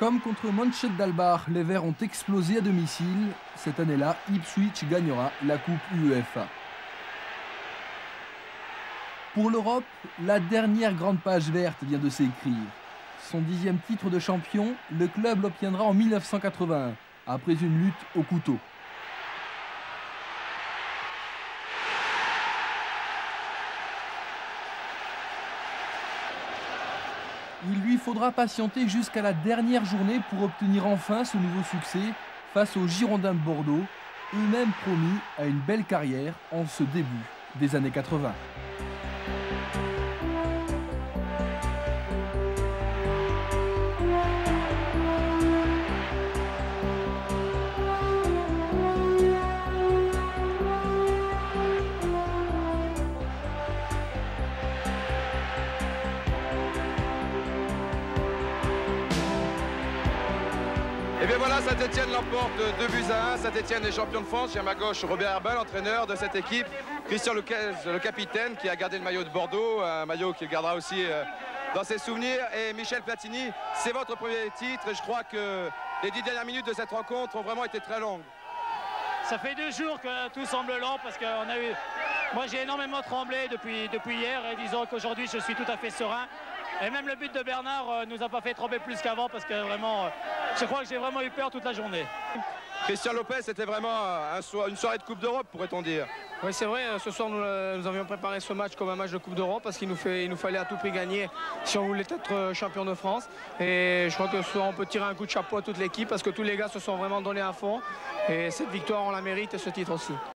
Comme contre Mönchengladbach, les Verts ont explosé à domicile. Cette année-là, Ipswich gagnera la Coupe UEFA. Pour l'Europe, la dernière grande page verte vient de s'écrire. Son dixième titre de champion, le club l'obtiendra en 1981, après une lutte au couteau. Il lui faudra patienter jusqu'à la dernière journée pour obtenir enfin ce nouveau succès face aux Girondins de Bordeaux, eux-mêmes promis à une belle carrière en ce début des années 80. Et bien voilà, Saint-Etienne l'emporte 2 buts à 1. Saint-Etienne est champion de France. J'ai à ma gauche Robert Herbal, entraîneur de cette équipe. Christian Lucas, le capitaine, qui a gardé le maillot de Bordeaux, un maillot qu'il gardera aussi euh, dans ses souvenirs. Et Michel Platini, c'est votre premier titre. Et je crois que les dix dernières minutes de cette rencontre ont vraiment été très longues. Ça fait deux jours que tout semble lent parce qu'on a eu. Moi, j'ai énormément tremblé depuis hier et disons qu'aujourd'hui, je suis tout à fait serein. Et même le but de Bernard euh, nous a pas fait trembler plus qu'avant parce que vraiment, euh, je crois que j'ai vraiment eu peur toute la journée. Christian Lopez, c'était vraiment un so une soirée de Coupe d'Europe, pourrait-on dire. Oui, c'est vrai. Ce soir, nous, euh, nous, avions préparé ce match comme un match de Coupe d'Europe parce qu'il nous, nous, fallait à tout prix gagner si on voulait être champion de France. Et je crois que ce soir, on peut tirer un coup de chapeau à toute l'équipe parce que tous les gars se sont vraiment donnés à fond. Et cette victoire, on la mérite et ce titre aussi.